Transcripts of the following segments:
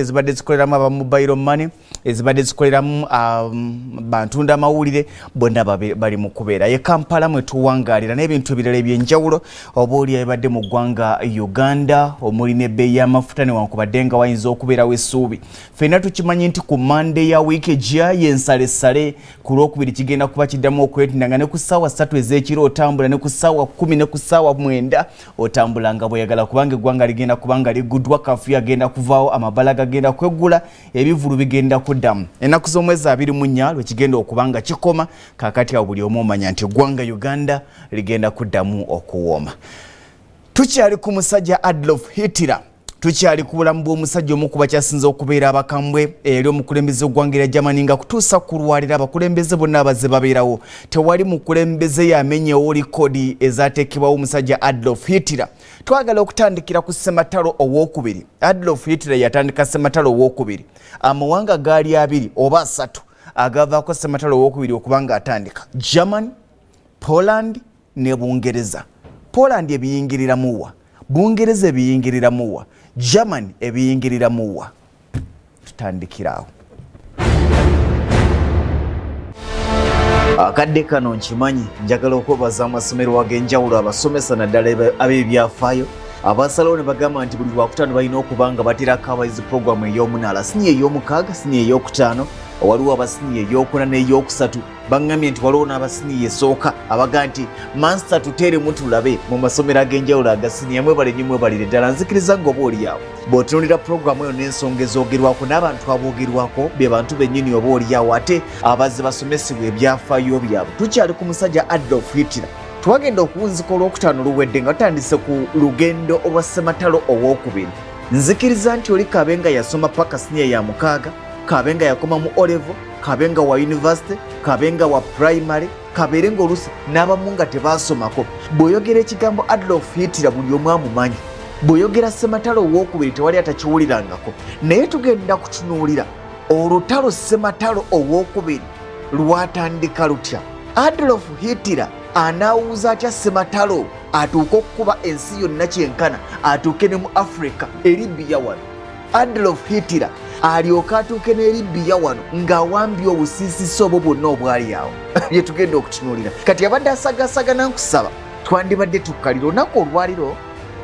ezibadde zikoleramu abamobile money ezibadde zikoleramu um, bantunda amawulire bonna bali mu kubeera. Ye kampala mwe tuwangaalira n'ebintu ebirala ebyenjawulo oba oli ebadde mu ggwanga uganda omuli n'ebbeeyi y'amafuta newankubadde nga wayinza okubeerawo essuubi. Ffenna tukimanyi nti ku mande ya wiiki ejya yensalesale ku lwokubiri kigenda kuba kiddamu okwetinda nga ne ku ssaawa ssatu ez'ekiro otambula ne ku ssaawa kumi ne ku ssaawa mwenda otambula nga bweyagala kubanga eggwanga ligenda kuba nga liguddwa kafuyo agenda kuvaawo amabala gagenda kweggula ebivulu bigenda kuddamu. Ennaku z'omwezi abiri mu nnya lwekigenda okuba nga kikoma kakati awo buli omu omanya nti eggwanga uganda ligenda kuddamu okuwooma tukyali ku musajja adlof hitira tukyali ku bulamu bw'omusajja omu kuba kyasinza okubeera abakambwe eri omukulembeze ogwanga erya germany nga kutuusa kulwalira abakulembeze bonna abaze babeerawo. Tewali mukulembeze yamenyewo likodi ezateekebwawo omusajja adlof hitira twagala okutandikira ku sematalo owokubiri adolf hitler yatandika sematalo owokubiri amawanga gaali abiri oba asatu agavaako sematalo owokubiri okuba nga atandika germany poland ne bungereza. Poland ebiyingirira muwa bungereza ebiyingirira muwa germany ebiyingirira muwa. Tutandikiraawo akadde kano nkimanyi njagala okwebaza amasomero ag'enjawulo abasomesa naddala ab'ebyafaayo. Abasalawo ne bagamba nti buli lwakutaano balina okuba nga baterako abayizi puroguramu ey'omunaala siniya ey'omukaaga siniya ey'okutaano waliwo abasiniya ey'okuna n'ey'okusatu. Baŋŋambye nti waliwo n'abasiniya esooka. Abaga nti mansita tuteeremu mutulabe mu masomero ag'enjawulo agasiniya mwebale nyo mwebalire ddala. Nzikiriza ng'oba oliawo bw'otunulira pulogulamu eyo n'ensonga ezoogerwako n'abantu aboogerwako be bantu bennyini oba oliawo ate abazze basomesebwa ebyafaayo byabwe. Tukyali ku musajja adolf hitler. Twagenda okuwunzika olwokutaano luwedde nga tutandise ku lugendo olwa sematalo owokubiri. Nzikiriza nti oli kabe nga yasoma paka siniya ya mukaaga kabe nga yakoma mu olevo kabe nga wa univesity kabe nga wa primary kabeere ngaoluusi n'abamu nga tebasomako. Bw'oyogera ekigambo adolf hitira buli omu amumanyi. Bw'oyogera sematalo owokubiri tewali atakiwulirangako naye tugenda kutunuulira olutalo sematalo owokubiri lwatandika lutya? Adolf hitira anaawuza atya sematalo atuuke okukuba ensi yonna kyenkana atuuke ne mu afurika eribiya wano? Adolf hitira alyoke atuuke n'eribiya wano ng'awambye obusiisisi obwo bwonna obwali awo. Bye tugenda okutunuulira kati abadde asagasagana nkusaba twandibadde tukkalira olunaku olwaliro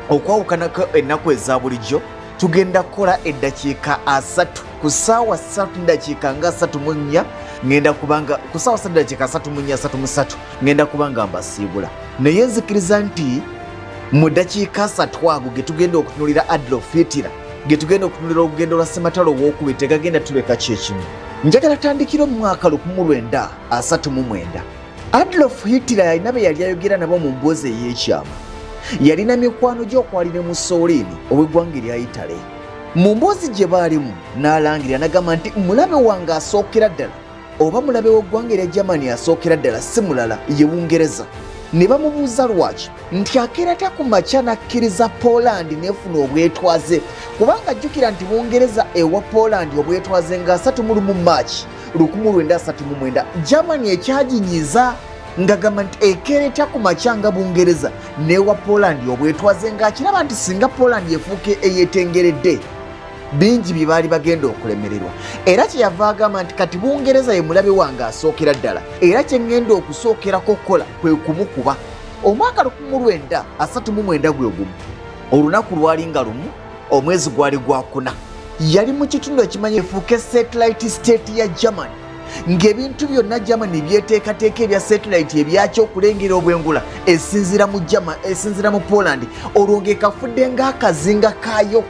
okwawukanako ennaku eza bulijjo tugenda kukola eddakiika asatu ku ssaawa ssatu ndakiika nga asatu mu nnya ngenda kubanga ku ssaawa ssatu dakiika asatu mu nnya asatu mu ssatu ngenda kubanga mbasiibula. Naye nzikiriza nti mu dakiika asatu ago ge tugenda okutunulira adolf hitira ge tugenda okutunulira olugendo lwa sematalo owokubiri tegagenda tuleka kyekimu njagala tandikira omwaka 1939 adolf hitira yalina be yali ayogera nabo mu mboozi ey'ekyama. Yalina mikwano gyokwali ne mussolini ow'eggwanga erya itale. Mu mboozi gye baalimu n'alangirira nagamba nti mulabe wange asookera ddala oba mulabe w'eggwanga erya germany asookera ddala si mulala ye bungereza ne bamubuuza lwaki? Nti akeerata ku makya n'akkiriza poland n'efuna obwetwaze? Kubanga jjukira nti bungereza ewa poland obwetwaze nga 3 mu maaki 1939 germany ekyaginyiza ngagamba nti ekeereta ku makya nga bungereza newa poland obwetwaze? Ng'akiraba nti singa poland efuuke eyeetengeredde bingi bye baali bagenda okulemererwa. Era kyeyava agamba nti kati bungereza ye mulabe wange asookera ddala era kye ŋŋenda okusookerako okukola kwe kumukuba. Omwaka 1939 gwe gumu olunaku lwali nga lumu omwezi gwali gwakuna yali mu kitundu ekimanyi efuuke satellite state ya germany ng'ebintu byonna germany byeteekateeka ebya satellite ebyakyo okulengera obwengula esinzira mu poland olwo ng'ekafudde ng'akazinga kaayo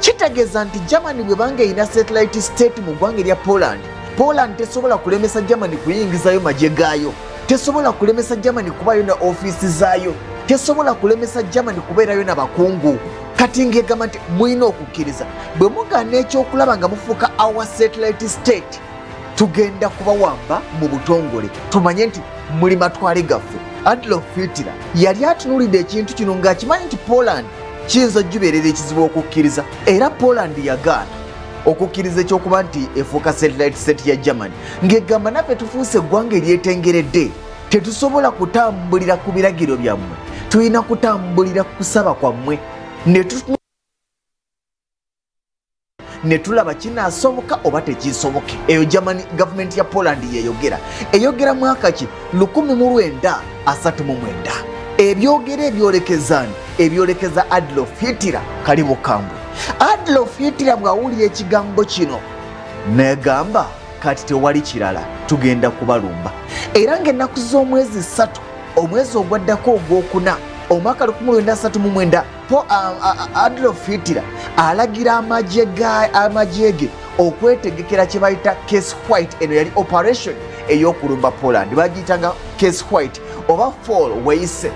kitegeeza nti germany bwe banga erina satellite state mu ggwanga erya poland poland tesobola kulemesa germany kuyingizayo magye gaayo tesobola kulemesa germany kubayo na ofiisi zaayo tesobola kulemesa germany kubeerayo na bakungu. Kati ngegamba nti mulina okukkiriza bwe mugaana ekyokulaba nga mufuuka our satellite state tugenda kubawamba mu butongole tumanye nti muli matwale gaffe. Adolf hitler yali atunuulidde ekintu kino ng'akimanyi nti poland kiyinza jubeerera ekizibu okukkiriza. Era poland yagaana okukkiriza ekyokuba nti efuuka satellite state ya germany. Ng'egamba naffe tufuuse eggwanga eryetengeredde tetusobola kutambulira ku biragiro byammwe. Tulina kutambulira ku kusaba kwammwe. Ne tulaba kinaasoboka oba tekisoboke eyo germany gavumenti ya poland yeyogera. Eyogera mwaka ki? 1939 ebyogera ebyolekeza ni ebyolekeza adlof hitira kali bukambwe. Adlof hitira bw'awulira ekigambo kino negamba kati tewali kirala tugenda kubalumba. Era ng'ennaku z'omwezi ssatu omwezi ogwaddako ogwokuna omwaka 1939 adolf hitler alagira amagye ge okwetegekera kye bayita case white eno yali operation ey'okulumba poland. Bagiyitanga case white oba fall weise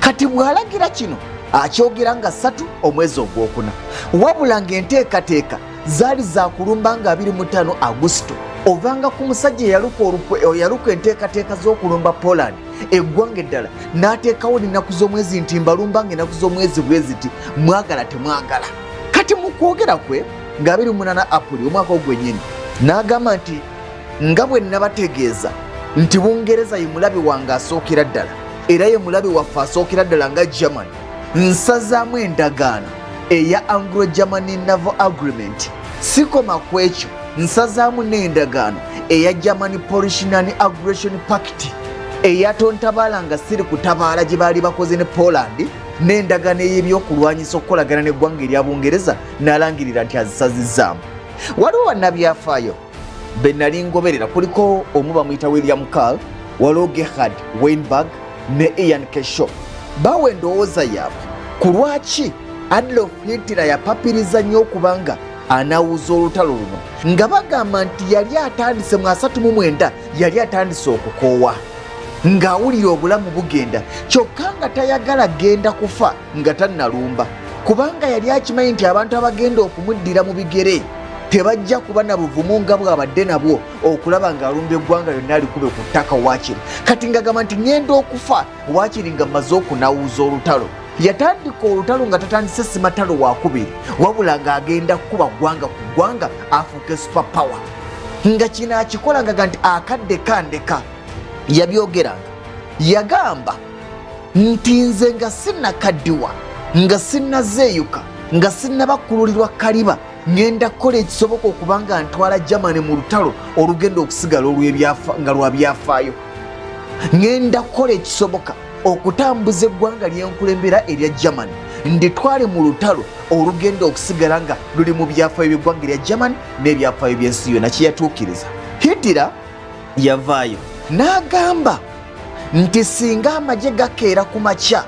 kati bw'alagira kino akyogera nga ssatu omwezi ogwokuna. Wabula ng'enteekateeka zaali zakulumba nga 25 agusito ovanga ku musajja eyaluka enteekateeka z'okulumba poland eggwanga eddala n'ateekawo n'ennaku z'omwezi nti mbalumba nga ennaku z'omwezi bwezi ti mwagala temwagala. Kati mu kwogera kwe nga 28 apuli omwaka ogwennyini n'agamba nti nga bwe nabategeeza nti bungereza ye mulabe wange asookera ddala era ye mulabe waffe asookera ddala nga germany nsazaamu endagaano eya anglo germany naval agreement. Sikoma ku ekyo nsazaamu n'endagaano eya germany polishinan aggression pact eyatontabaala nga siri kutabaala gye baali bakoze ne poland n'endagaano ey'ebyokulwanyisa okukolagana n'eggwanga erya bungereza n'alangirira nti azisazizaamu waliwo bannabyafaayo be nali ngoberera. Kuliko omu bamuyita william carl waliwo gehard weinberg ne ian kesho. Bawa endowooza yaabwe ku lwaki adlof hitler yapapiriza nnyo okubanga anawuza olutalo luno nga bagamba nti yali atandise mu 39 yali atandise okukoowa. Ng'awulira obulamu bugenda kyokka nga tayagala genda kufa nga tannalumba kubanga yali akimanyi nti abantu abagenda okumuddira mu bigere tebajja kuba na buvumu nga bwabadde nabwo okulaba ng'alumba eggwanga lyonna alikube ku ttaka waakiri. Kati ngagamba nti ngenda okufa waakiri nga mmaze okunawuza olutalo. Yatandika olutalo nga tatandise simatalo wakubiri wabula ng'agenda kukuba ggwanga ku ggwanga afuuke superpower nga kino akikolangaga nti akadde kandeka. Yabyogeranga. Yagamba nti nze nga sinnakaddiwa nga sinnazeeyuka nga sinnabakkululirwa kaliba ngenda kukola ekisoboka okuba nga ntwala germany mu lutalo olugenda okusigala nga lwa byafaayo ngenda kukola ekisoboka okutambuza eggwanga lyenkulembera erya germany nditwale mu lutalo olugenda okusigala nga luli mu byafaayo by'eggwanga erya germany n'ebyafaayo by'ensi yonna kyeyatuukiriza hitira yavaayo n'agamba nti singa amagye gakeera ku makya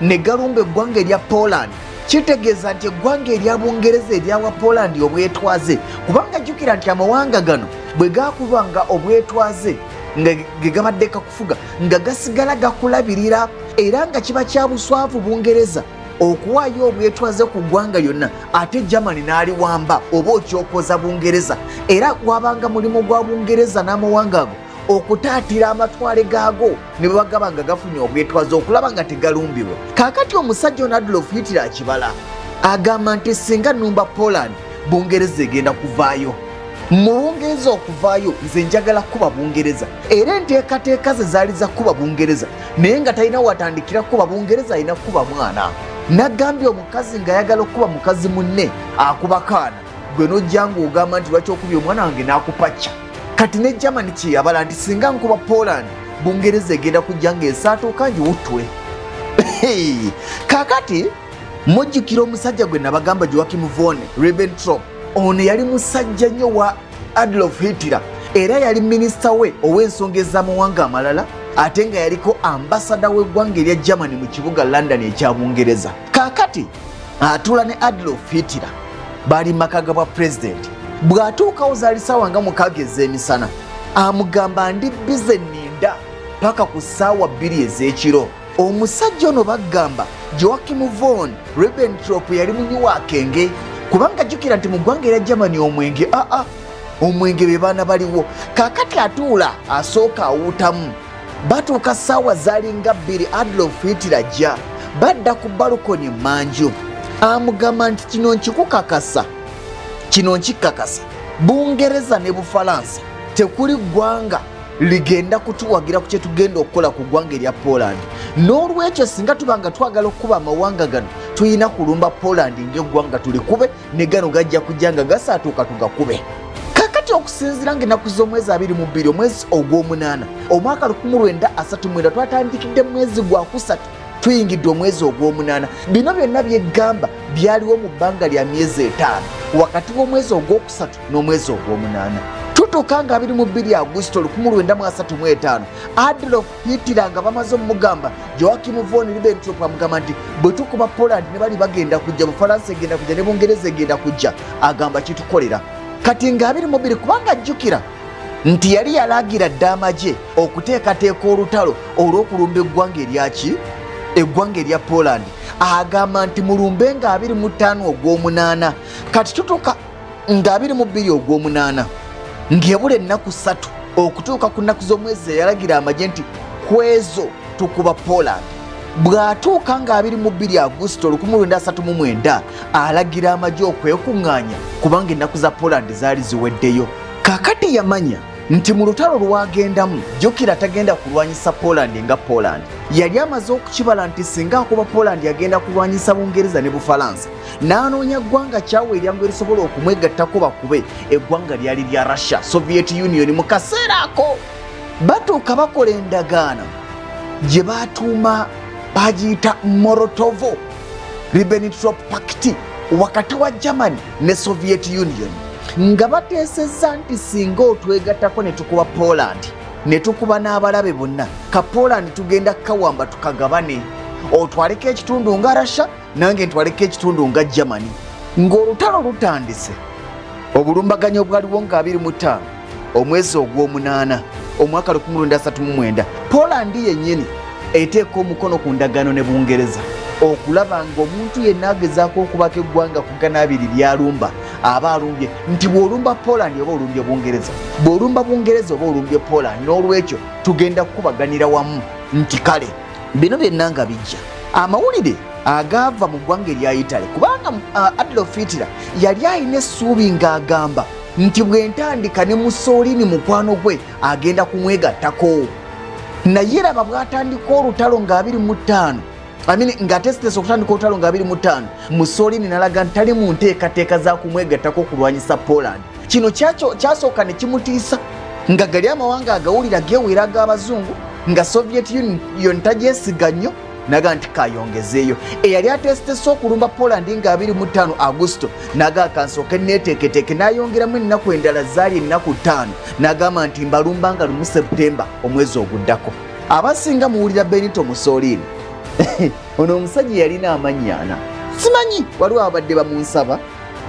ne galumba eggwanga erya poland kitegeeza nti eggwanga erya bungereza eryawa poland obwetwaze kubanga jjukira nti amawanga gano bwe gakubanga obwetwaze nga ge gabadde kakufuga nga gasigala gakulabirira era nga kiba kya buswavu bungereza okuwaayo obwetwaze ku ggwanga lyonna ate germany n'aliwamba oba okyokoza bungereza era wabanga mulimu gwa bungereza n'amawanga ago okutaatira amatwale gaago ne bwe bagaba nga gafunye obwetwaze okulaba nga tegalumbibwa. Kaakati omusajja ono adolf hitler akibala agamba nti singa nnumba poland bungereza egenda kuvaayo. Mu bungereza okuvaayo nze njagala kuba bungereza. Era enteekateeka ze zaali za kuba bungereza naye nga talina watandikira kuba bungereza alina kuba mwana. Nagambye omukazi ng'ayagala okuba mukazi munne akuba kaana. Gwe nojja ng'ogamba nti lwaki okubya omwana wange n'akupacca kati ne germany kyeyabala nti singa nkuba poland bungereza egenda kujja ng'esaatuuka ngiwuttwe kaakati mujjukira omusajja gwe nabagamba joakim von rebentrop ono yali musajja nnyo wa adolf hitler era yali minisita we ow'ensonga ez'amawanga amalala ate nga yaliko ambasada w'eggwanga erya germany mu kibuga london ekya bungereza. Kaakati atuula ne adolf hitler baali makaga bwa pulezidenti bw'atuukawo zaali saawa nga mukaaga ez'emisana amugamba ndi bize ninda paka ku ssaawa bbiri ez'ekiro. Omusajja ono baggamba joakim von rebentrop yali munyiwa akenge kubanga jjukira nti mu ggwanga erya germany omwenge aa omwenge be baana baliwo. Kaakati atuula asooka awuutamu batuuka ssaawa zaalinga bbiri adolf hitler ajja badda ku balukoni manju. Amugamba nti kino nkikukakasa kino nkikakasa. Bungereza ne bufalansa tekuli ggwanga ligenda kutuwagira ku kyetugenda okukola ku ggwanga erya poland. N'olwekyo singa tuba nga twagala okukuba amawanga gano tulina kulumba poland ngaeggwanga tulikube ne gano gajja kujja nga gasaatuuka tugakube. Kakati okusinziira ngaennaku z'omwezi 22 omwezi ogw'omunaana omwaka 1939 twatandikidde mwezi gwakusatu tuyingidde omwezi ogw'omunaana. Bino byonna byeggamba byaliwo mu bbanga lya myezi etaano wakati w'omwezi ogwokusatu n'omwezi ogw'omunaana. Tutuuka nga 22 agusito 1935 adolf hitira nga bamaze omugamba joakim von ribbentrop amugamba nti bwe tukuba poland ne bali bagenda kujja bufalansa egenda kujja ne bungereza egenda kujja agamba kitukolera. Kati nga 22 kubanga ajjukira nti yali yalagira dde amagye okuteekateeka olutalo olw'okulumba eggwanga eryaki eggwanga erya poland. Agamba nti mulumbe nga 25 ogw'omunaana kati tutuuka nga 22 ogw'omunaana ng'ebula ennaku ssatu okutuuka ku nnaku z'omwezi eyalagira amagye nti kwezo tukuba poland. Bw'atuuka nga 22 agusito 1939 alagira amagye okwekuŋŋaanya kubanga ennaku za poland zaali ziweddeyo. Kaakati yamanya nti mu lutalo lwagendamu jjukira tagenda kulwanyisa poland nga poland. Yali amaze okukibala nti singa akuba poland yagenda kulwanyisa bungereza ne bufalansa n'anoonya ggwanga kyawe eryangu erisobola okumwegattako bakube eggwanga lyali lya russia soviet union mu kaseera ako. Batuuka bakola endagaano gye batuuma bagiyita morotovo ribbentrop pact wakati wa germany ne soviet union nga bateesezza nti singa otwegattako ne tukuba poland ne tukuba n'abalabe bonna ka poland tugenda kawamba tukagabane. Otwaleko ekitundu nga russia nange ntwaleko ekitundu nga germany. Ng'olutalo lutandise. Obulumbaganyi obwaliwo nga 25 omwezi ogw'omunaana omwaka 1939 poland yennyini eteeka omukono ku ndagaano ne bungereza okulaba ng'omuntu yenna agezaako okubaka eggwanga ku gana abiri lyalumba aba alumbye nti bw'olumba poland oba olumbye bungereza bw'olumba bungereza oba olumbye poland n'olwekyo tugenda kukubaganira wamu nti kale bino byonna nga bijja. Amawulire agaava mu ggwanga erya itale kubanga uh, adolf hitler yali alina essuubi ng'agamba nti bw'entandika ne musolini mukwano gwe agenda kumwegattako. Naye raba bw'atandika olutalo nga 25 Amini ng'atesitesa okutandika olutalo nga 25 musolini nalaga nti tali mu nteekateeka za kumwegattako okulwanyisa poland. Kino kyasooka ne kimutiisa nga gali amawanga agawulira geewera ag'abazungu nga soviet union tagyesiga nnyo naga nti kayongezeeyo eyali atesitesa okulumba poland nga 25 agusito naga kansooke neeteeketeeke n'ayongeramu ennaku endala zaali ennaku 5 n'agamba nti mbalumba nga 1 seputemba omwezi oguddako. Abasinga muwulira benito musolini ono omusajja yalina amannya ana simanyi waliwo abadde bamunsaba?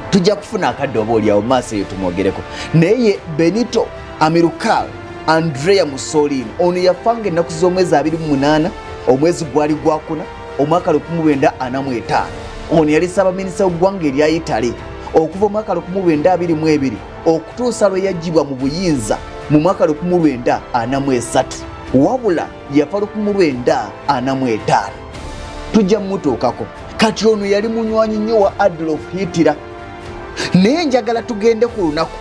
Tujja kufuna akadde oba oliawo maaso eyo tumwogereko. Naye ye benito amirucal andrea musolini ono yafanga ennaku z'omwezi 28 omwezi gwali gwakuna omwaka 1945 ono yali saabaminisita w'eggwanga erya itale okuva omwaka 1922 okutuusa lwe yagibwa mu buyinza mu mwaka 1943 wabula yafa 1945 tujja mumutuukako. Kati ono yali munywanyi nnyo wa adolf hitira naye njagala tugende ku lunaku.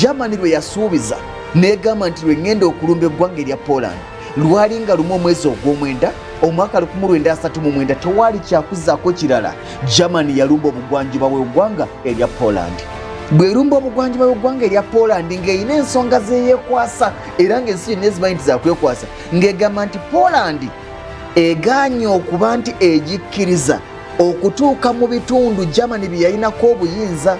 Germany lwe yasuubiza negamba nti lwe ŋŋenda okulumba eggwanga erya poland lwali nga lumu omwezi ogw'omwenda omwaka 1939 tewaali kyakuzaako kirala. Germany yalumba obugwanjuba bw'eggwanga erya poland bwerumba obugwanjuba bw'eggwanga erya poland ng'erina ensonga zeyeekwasa era ng'ensi yonna ezimanyi nti zakwekwasa ng'egamba nti poland eganye okuba nti egikkiriza okutuuka mu bitundu germany bye yalinako obuyinza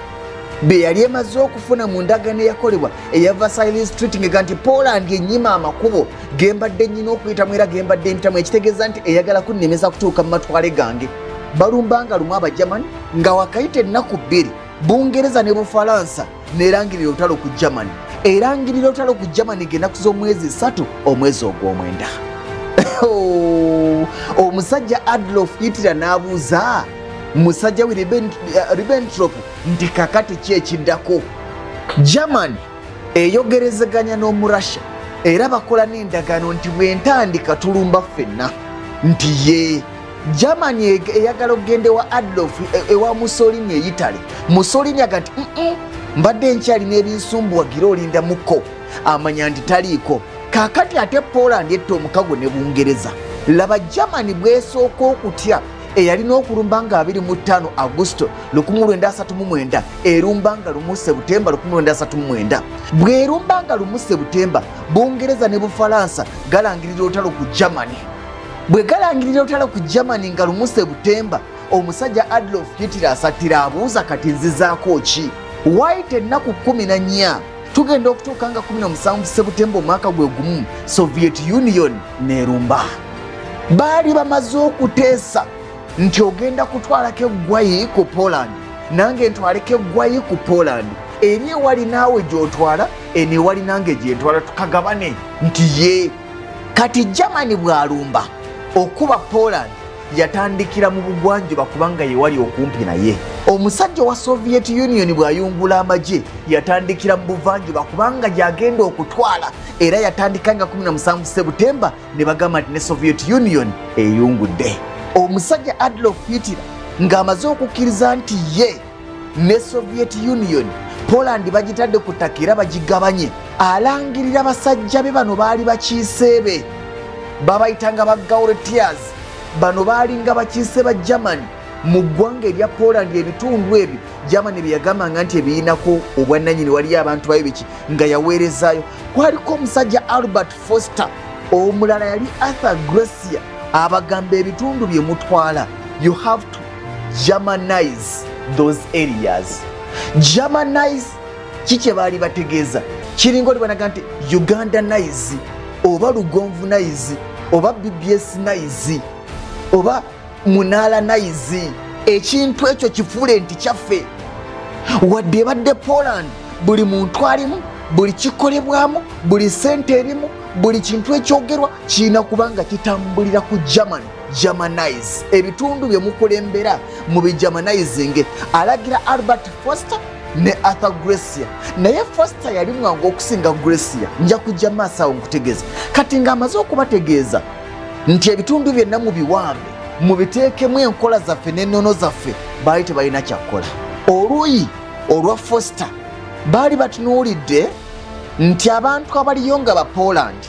bye yali emaze okufuna mu ndagaano eyakolebwa eya versailles treaty ngega nti poland enyima amakubo gembadde nnyina okuyitamu era gembadde mpitamu ekitegeeza nti eyagala kunnemeza kutuuka mu matwale gange. Balumbanga lumu abagermany nga wakayita ennaku bbiri bungereza ne bufalansa nerangirira olutalo ku germany. Erangirira olutalo ku germany ng'ennaku z'omwezi 3 omwezi ogw'omwenda omusajja adolf hitler n'abuuza musajja we ribbentrop nti kakati ki ekiddako german eyogerezeganya n'omurussia era bakola n'endagaano nti bwentandika tulumba ffenna nti ye germany eyagala okugenda ewa adolf ewa musolini eyitale. Musolini aga nti mbadde nkyalina ebinsumbuwagira olinda muko amanya nti taliiko. Kaakati ate poland etta omukago ne bungereza. Laba germany bwesooka okutya eyalina okulumba nga 25 augusto 1939 erumba nga 1 sebutemba 1939 bwerumba nga 1 sebutemba bungereza ne bufalansa galangirira olutalo ku germany bwe galangirira olutalo ku germany nga 1 sebutemba omusajja adolf hitler asatira abuuza kati nzizaako ki? Waite ennaku 14 tugenda okutuuka nga 17 sebutemba omwaka gwe gumu soviet union nerumba. Baali bamaze okuteesa nti ogenda kutwalako eggwayi ku poland nange ntwaleko eggwayi ku poland. Eri ewali naawe gyotwala eno ewali nange gyentwala tukagabane nti ye. Kati germany bwalumba okuba poland yatandikira mu bugwanjuba kubanga yewali okumpi naye. Omusajja wa soviet union bw'ayungula amagye yatandikira mu buvanjuba kubanga gyagenda okutwala era yatandika nga 17 sebutemba ne bagamba nti ne soviet union eyungudde. Omusajja adolf hitler ng'amaze okukkiriza nti ye ne soviet union poland bagitadde ku ttaka era bagigabanye alangirira basajja be bano baali bakiiseebe babayitanga ba gauretias bano baalinga bakiise ba germany mu ggwanga erya poland ebitundu ebyo germany bye yagambanga nti ebiyinako obwannanyini waliyo abantu bayo biki? Nga yaweerezaayo. Kwaliko omusajja albert foster omulala yali arthur gracia abagamba ebitundu bye mutwala. You have to germanize those areas. Germanize kikye baali bategeeza? Kiringa oli banaga nti uganda nize oba lugonvu nize oba bbs nize oba munaala nize ekintu ekyo kifuule nti kyaffe. Wadde ebadde poland buli muntu alimu buli kikolebwamu buli sente erimu buli kintu ekyogerwa kirina kubanga kitambulira ku german germanize. Ebitundu bye mukulembera mu bigermanizinge alagira albert foster ne arthur gracia. Naye foster yali mwangu okusinga gracia nja kujja maaso awo nkutegeeza. Kati ng'amaze okubategeeza nti ebitundu byonna mu biwambe mubiteekemu enkola zaffe n'ennono zaffe baali tebalina kyakkola. Oluuyi olwa foster baali batunuulidde nti abantu abaliyo nga bapoland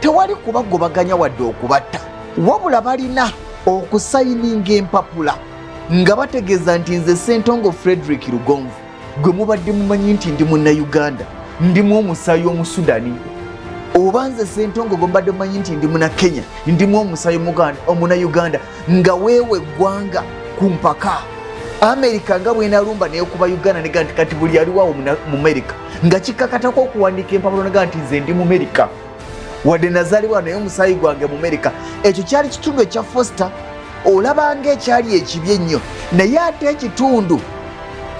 tewali kubagobaganya wadde okubatta. Wabula balina okusayininga empapula nga bategeeza nti nze sentongo frederick lugonvu gwe mubadde mumanyi nti ndi munnayuganda ndimu omusaayi omusudani oba nze sentongo gwe mubadde mumanyi nti ndi muna kenya ndimu omusaayi omunayuganda nga weewa eggwanga ku mpaka. Amerika nga bwenalumba nekuba uganda nega nti kati buli aliwawo mu amerika nga kikakatako okuwandika empapula nega nti nze ndi mu amerika wadde nazaalibwa naye omusaayi gwange mu amerika ekyo kyali kitundu ekya foster olabanga ekyali ekibi ennyo naye ate ekitundu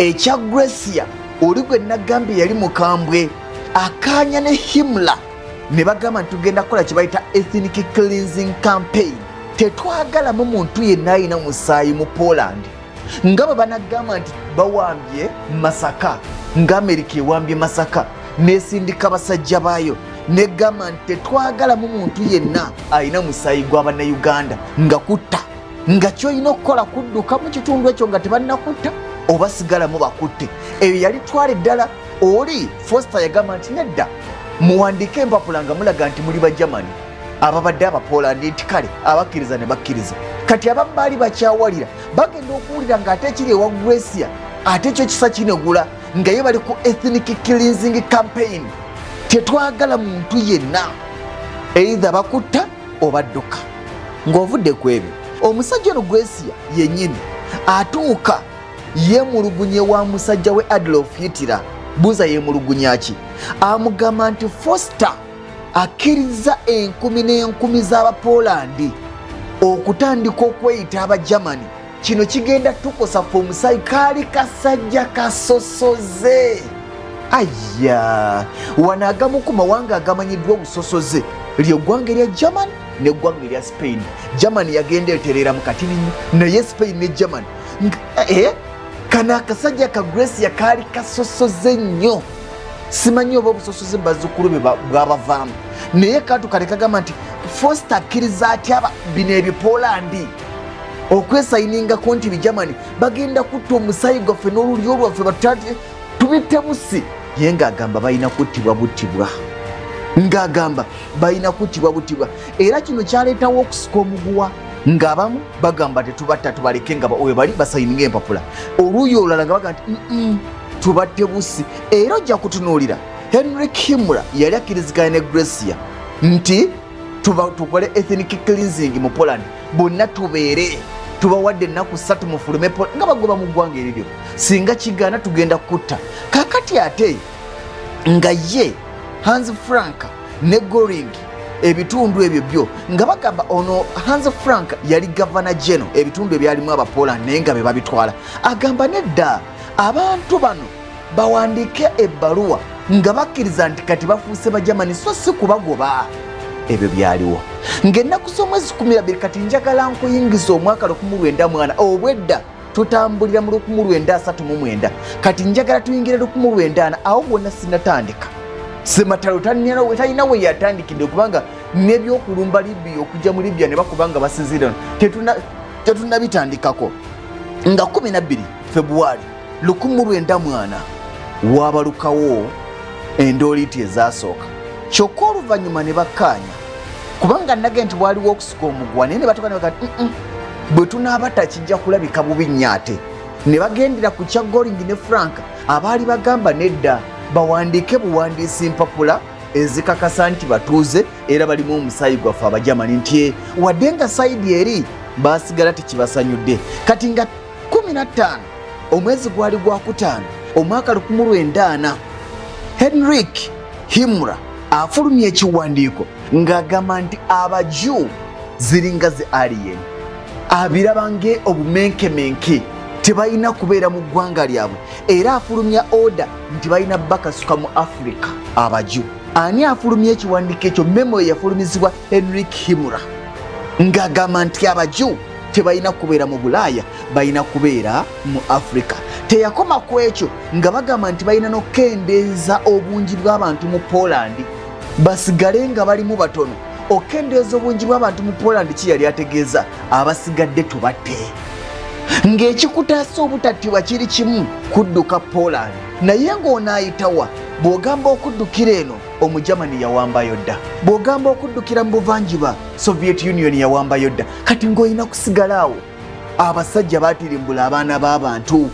ekya gracia oli gwe nagambye yali mukambwe akaanya ne himla ne bagamba nti tugenda kukola kye bayita ethnic cleansing campaign. Tetwagalamu muntu yenna alina musaayi mu poland. Nga bwe banagamba nti bawambye masaka nga amerika ewambye masaka nesindika basajja baayo. Negamba nti tetwagalamu muntu yenna alina musaayi gw'abannayuganda nga kutta. Nga kyolina okukola kudduka mu kitundu ekyo nga tebannakutta oba sigalamu bakutte. Eyo yali twala eddala oli foster yagamba nti nedda muwandike empapula nga mulaga nti muli bagermany ababadde abapolandi nti kale abakkiriza ne bakkiriza. Kati abamu baali bakyawalira bagenda okuwulira ng'ate ekiri ewa gracia ate ekyo kisa kinegula nga ye bali ku ethnic cleansing campaign. Tetwagala muntu yenna eitha bakutta obadduka ng'ovudde ku ebyo omusajja ono gracia yennyini atuuka yemulugunye wa musajja we adolf hitler. Buuza yemulugunya ki? Amugamba nti foster akkiriza enkumi n'enkumi z'abapolandi okutandika okweyita abagermany. Kino kigenda tukosaffe omusaayi kaali kasajja kasosoze. Aya wano agamu ku mawanga agamanyiddwa obusosoze. Lyeggwanga erya german neggwanga erya spain. German yagenda eterera mu katini naye spain ne german eh? Kano akasajja ka gracia kaali kasosoze nnyo simanyi oba obusosoze bazzukulu be bwabavaamu. Naye katukale kagamba nti foster akkiriza atya bino ebipolandi okwesayiningako nti bigermany bagenda kutta omusaayi gwaffe n'olulyo lwaffe batati tubitemusi ye ng'agamba balina kuttibwa buttibwa. Ng'agamba balina kuttibwa buttibwa. Era kino kyaleetawo okusika omuguwa ng'abamu bagamba tetubatta tubaleke nga we bali basayininga empapula. Oluuyi olulala nga baga nti "Mm-mm, tubatte busi. Era ojja kutunuulira henry kimura yali akkiriziganya ne gracia nti tukole ethnic cleansing mu poland bonna tubeere tubawadde ennaku ssatu mufulume nga bagoba mu ggwanga eriryo singa kigaana tugenda kutta kakati ate nga ye hans frank ne goring ebitundu ebyo byo. Nga bagamba ono hans frank yali gavana geno ebitundu ebyalimu abapoland naye nga be babitwala. Agamba nedda abantu bano bawandiike ebbaluwa nga bakkiriza nti kati bafuuse bajamani so si kubagoba. Ebyo byaliwo. Ng'ennaku z'omwezi 12 kati njagala nkuyingiza omwaka 19 mwana. Obwedda tutambulira mu 1939 kati njagala tuyingire 1940 awo bwonna sinatandika sematalo talina we yatandikidde kubanga n'ebyokulumba libya okujja mu libya ne bakuba nga basinzira tetuna- tetunnabitandikako nga 12 februari 1940 waabalukawo endooliiti ezasooka. Kyokka oluvannyuma ne bakkaanya kubanga nage nti waliwo okusika omugwa naye ne batuka ne bagati "Mm-mm, bwe tunaabata kijja kulabika bubi nnyo ate ne bagendera ku kya goring ne frank abaali bagamba nedda bawandiike buwandiisi mpapula ezikakasa nti batuuze era balimu omusaayi gwaffe abajamani nti "Eh, wadde nga sayidi eri baasigala tekibasanyudde. Kati nga 15 omwezi gwali gwakutaano omwaka 1940 henrik himura afulumya ekiwandiiko ng'agamba nti abaju ziringa ze alien. Abirabange obumenkemenke tebalina kubeera mu ggwanga lyabwe. Era afulumya oda nti balina bakasuka mu afurika abaju ani afulumya ekiwandiiko ekyo? Memo yafulumizibwa henrik himura ng'agamba nti abaju tebalina kubeera mu bulaaya balina kubeera mu afurika teyakoma ku ekyo nga bagamba nti balina n'okukendeeza obungi bw'abantu mu polandi basigale nga balimu batono. Okendeeza obungi bw'abantu mu polandi ki yali ategeeza? Abasigadde tubatte ng'ekikutaasa obutattibwa kiri kimu kudduka polandi naye ng'onaayitawa bw'ogamba okuddukira eno omujamani yawambayo dda bw'ogamba okuddukira mu buvanjuba soviet union yawambayo dda kati ng'olina kusigala awo abasajja baatirimbula abaana b'abantu.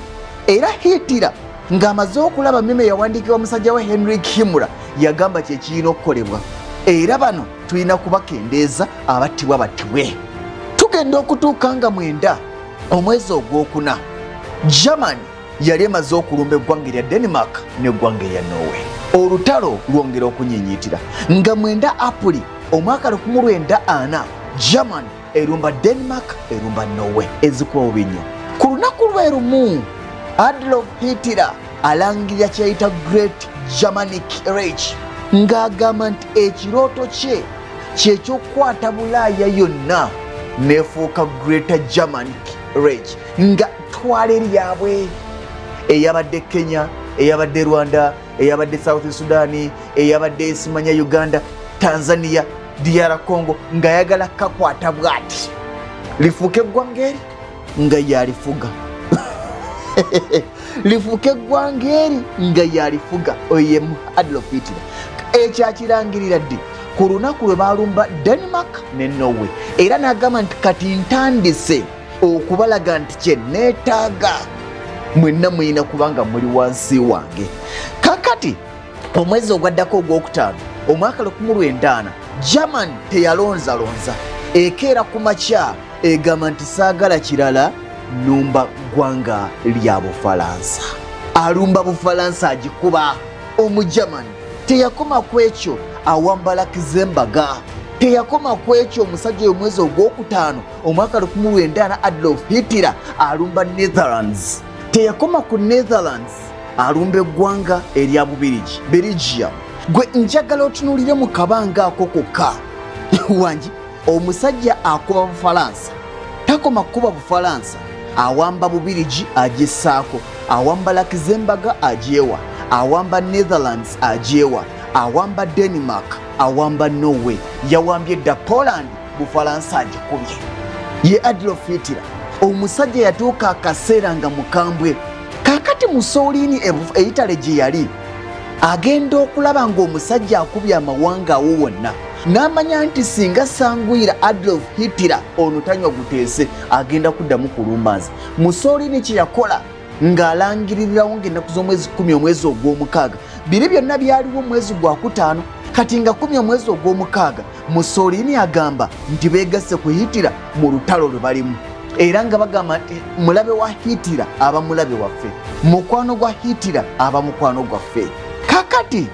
Era hitira ng'amaze okulaba meme yawandiikibwa musajja we henry kimura yagamba kyekirina okukolebwa. Era bano tulina kubakendeeza abattibwa battibwe tugenda okutuuka nga mwenda omwezi ogwokuna germany yali emaze okulumba eggwanga erya denmark n'eggwanga erya norway. Olutalo lwongera okunyinyiitira nga mwenda apuli omwaka 1940 germany erumba denmark erumba norway. Ezikuba bubi nnyo ku lunaku lwe lumu adolf hitler alangirira kyeyita great germanic rage ng'agamba nti ekirooto kye kyekyokukwata bulaaya yonna nefuuka greater germanic rage. Nga twala eryabwe eyabadde kenya eyabadde rwanda eyabadde south sudani eyabadde simanya uganda tanzania dr congo ng'ayagala kakwata bwati. Lifuuke eggwanga eri? Nga yalifuga. Lifuuke eggwanga eri? Nga yalifuga. Oyo ye adolf hitler. Ekyakirangirira ddi? Ku lunaku lwe balumba denmark ne norway. Era n'agamba nti kati ntandise okubalaga nti kye neetaaga. Mwenna muyina kubanga muli wansi wange. Kakati omwezi ogwaddako ogwokutaano omwaka 1940 german teyalonzalonza. Ekeera ku makya egamba nti saagala kirala numba ggwanga lya bufalansa. Alumba bufalansa agikuba. Omugermani teyakoma ku ekyo awambala kizembaga teyakoma ku ekyo omusajja oyo omwezi ogwokutaano omwaka 1940 adolf hitler alumba netherlands. Teyakoma ku netherlands alumba eggwanga erya bubirigi belgium. Gwe njagala otunuulire mu kabanga ako kokka. Wangi omusajja akuba bufalansa. Takoma kukuba bufalansa awamba bubirigi agissaako awamba lakizembaga agyewa awamba netherlands agyewa awamba denmark awamba norway yawambye dda poland bufalansa agikubye. Ye adolf hitler omusajja yatuuka akaseera nga mukambwe kakati musoliini eitale gye yali agenda okulaba ng'omusajja akubye amawanga awo wonna. N'amanya nti singa sangwira adolf hitira ono tanywa guteese agenda kuddamu kulumbanza musolini kye yakola ng'alangiririrawo ng'ennaku z'omwezi 1 omwezi ogw'omukaaga biri byonna byaliwo omwezi gwakutaano kati nga 1 omwezi ogw'omukaaga musolini agamba nti beegasse ku hitira mu lutalo lwe balimu. Era nga bagamba nti mulabe wa hitira aba mulabe waffe. Mukwano gwa hitira aba mukwano gwaffe. Kakati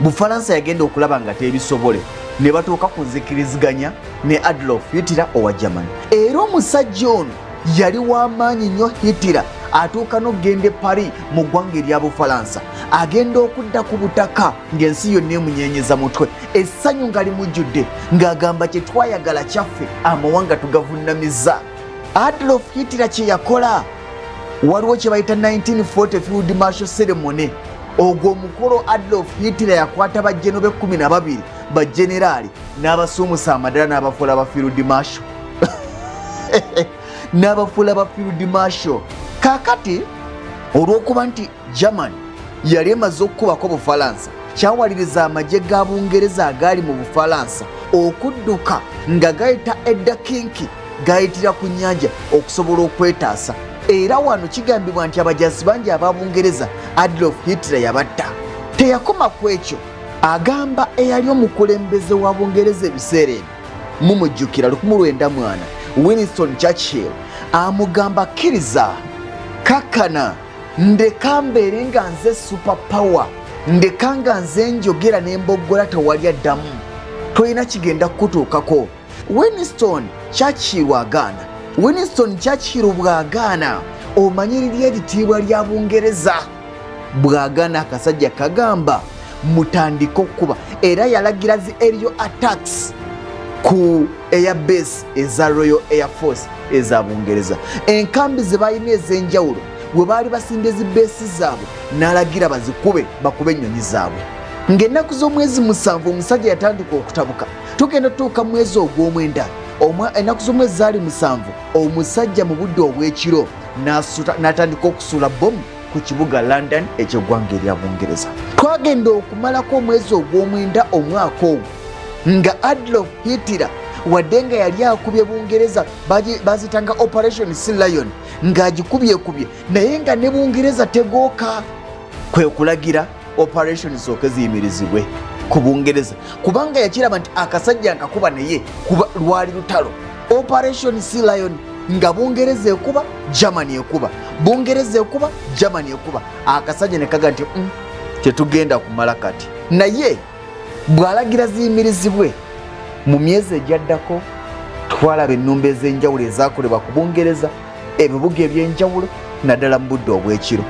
bufalansa yagenda okulaba nga tebisobole. Ne batuuka ku nzikiriziganya ne adolf hitira owa germany. Era omusajja ono yali w'amaanyi nnyo hitira atuuka n'okgenda e paris mu ggwanga erya bufalansa. Agenda okudda ku butaka ng'ensi yonna emunyenyeza mutwe. Essanyu nga limujjudde ng'agamba kye twayagala kyaffe amawanga tugavunnamiza. Adolf hitira kye yakola? Waliwo kye bayita 1940 field marshal ceremony. Ogwo omukolo adolf hitira yakwata bajeno be 12 bajeneraali n'abasuumusa amadala n'abafuula ba field marshal n'abafuula ba field marshal. Kaakati olw'okuba nti german yali emaze okukubako bufalansa kyawaliriza amagye ga bungereza agaali mu bufalansa okudduka nga gayita edda kinki gayitira ku nnyanja okusobola okwetaasa. Era wano kigambibwa nti abajaasi bangi aba bungereza adolf hitler yabatta. Teyakoma ku ekyo agamba eyali omukulembeze wa bungereza ebiseera ebyo. Mumujjukira 19 winston churchill amugamba kkiriza kakkana ndeka mbeere nga nze superpower ndeka nga nze njogera n'emboggola tewali addamu. Tolina kigenda kukutuukako. Winston churchill agaana winston churchill bw'agaana omanyi liri eritiibwa lya bungereza? Bw'agaana akasajja kagamba mutandike okukuba era yalagira zi aerial attacks ku airbase eza royal air force eza bungereza. Enkambi ze balina ez'enjawulo bwe baali basimbye zi beesi zaabwe n'alagira bazikube bakube ennyonyi zaabwe. Ng'ennaku z'omwezi musanvu omusajja yatandika okutabuka. Tugenda tutuuka mu mwezi ogw'omwenda. Ennaku z'omwezi zaali musanvu omusajja mu budde obw'ekiro n'atandika okusuula bomu ku kibuga london ekyeggwanga erya bungereza. Twagenda okumalako omwezi ogw'omwenda omwaka ogwo nga adolf hitler wadde nga yali akubye bungereza bazitanga operation silion lion ng'agikubyekubye naye nga ne bungereza tegooka kwe kulagira operation zooke ziyimirizibwe ku bungereza. Kubanga yakiraba nti akasajja nkakuba naye kuba lwali lutalo. Operation silion lion nga bungereza ekuba germany ekuba. Bungereza ekuba germany ekuba. Akasajja nekaga nti mm, tetugenda kumala kati. Naye bw'alagira ziyimirizibwe mu myezi egyaddako twalaba ennumba ez'enjawulo ezakolebwa ku bungereza ebibuga ebyenjawulo naddala mu budde obw'ekiro.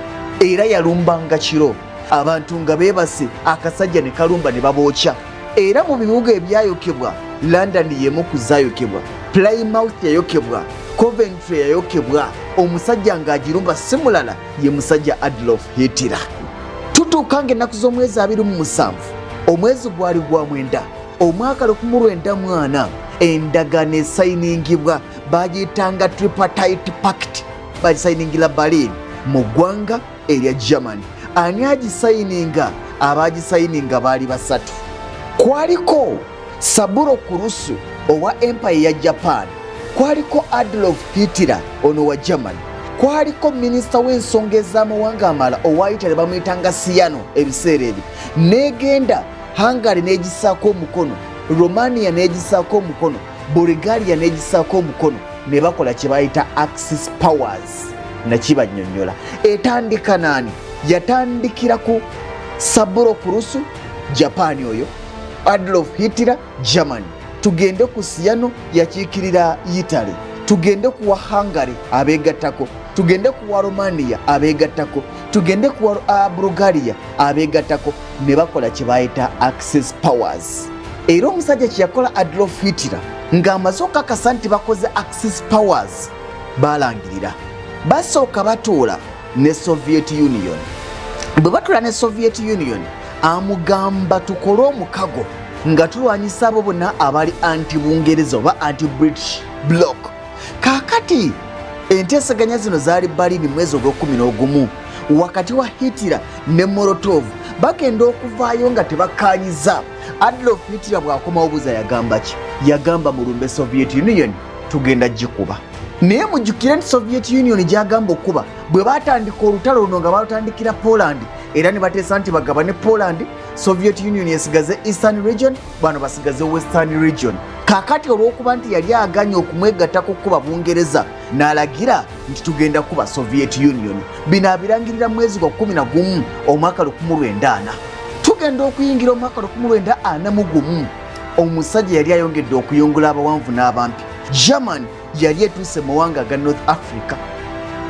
Era yalumbanga kiro. Abantu nga beebase akasajja ne kalumba ne babookya. Era mu bibuga ebyayokebwa london yemu ku zaayokebwa plymouth yayokebwa coventry yayokebwa omusajja ng'agirumba si mulala ye musajja adolf hitira tutuuka nga ennaku z'omwezi 27 omwezi gwali gwa mwenda omwaka 1940 endagaano esayiningibwa bagiyitanga tripartite pact bagisayiningira berlin mu ggwanga erya germany. Ani agisayininga? Abagisayininga baali basatu. Kwaliko saburo kurusu owa empire ya japan kwaliko adolf hitler ono wa germany kwaliko minisita w'ensonga ez'amawanga amala owa italy bamuyitanga siyano ebiseera ebyo. Negenda hungary negisaako omukono romania negisaako omukono bulgaria negisaako omukono ne bakola kye bayita axis powers nakibanyonyola etandika naani yatandikira ku saburo kurusu japan oyo adolf hitler germany. Tugende ku siyano yakiikirira italy tugende kuwa hungary abeegattako. Tugende kuwa romania abeegattako. Tugende kuwa uh, bulgaria abeegattako. Ne bakola kye bayita access powers. Era omusajja kye yakola adolf hitler ng'amaze okukakasa nti bakoze access powers balangirira basooka batuula ne soviet union. Bwe batuula ne soviet union amugamba tukole omukago nga tulwanyisa abo bonna abali anti bungereza oba anti british block kaakati enteesaganya zino zaali balini mwezi ogw'ekumi n'ogumu wakati wa hitler ne molotov bagenda okuvaayo nga tebakkaanyiza adolf hitler bw'akomawo buza yagamba ki? Yagamba mulumbe soviet union tugenda gikuba. Naye mujjukire nti soviet union gyagamba okuba bwe batandika olutalo luno nga balutandikira poland era ne bateesa nti bagabane poland soviet union esigaze eastern region bano basigaze western region. Kaakati olw'okuba nti yali aganye okumwegattako kuba bungereza n'alagira nti tugenda kuba soviet union. Bino abirangirira mwezi gwa 11 omwaka 1940 tugenda okuyingira omwaka 1941 omusajja yali ayongedde okuyungula abawanvu n'abampi. German yali etuuse mawanga aga north africa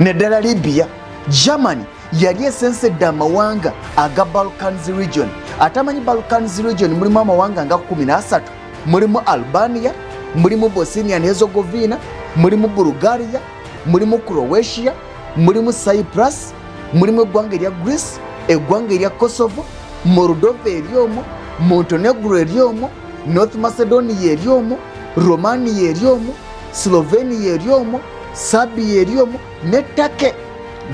neddala libya. Germany yali esensedde amawanga aga balkans region. Atamanyi balkans region mulimu amawanga nga 13 mulimu albania mulimu bosnia herzegovina mulimu bulgaria mulimu croatia mulimu cyprus mulimu eggwanga erya greece eggwanga erya kosovo moldova eryomwo montenegro eryomwo north macedonia eryomwo romania eryomwo slovenia eryomwo sabia eryomwo ne take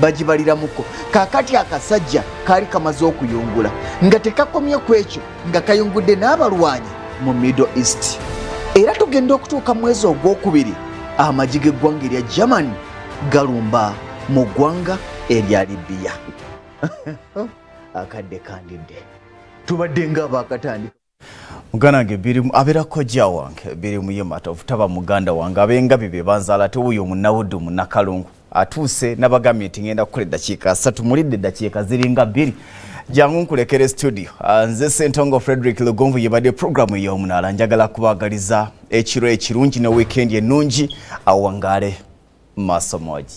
bagibaliramuko kakati akasajja kaali kamaze okuyungula. Nga tekakomye ku ekyo nga kayungudde n'abalwanyi mu middle east. Era tugenda okutuuka mwezi ogwokubiri amagi g'eggwanga erya germany galumba mu ggwanga erya libiya akadde kandidde. Tubadde nga abaakatandika muganda wange birimu abeera kojja wange birimu ye matovu taba muganda wange abengabi be banzaala te wuyo munawuddu munakalungu atuuse nabagambye nti ngenda kukola eddakiika satu mulidde eddakiika ziringa bbiri. Jangu nkulekere studio. Ah, nze sentongo frederick lugonvu yebadde programu ey'omunaala. Njagala kubagaliza ekiro ekirungi ne wiikendi ennungi awangaale maaso moji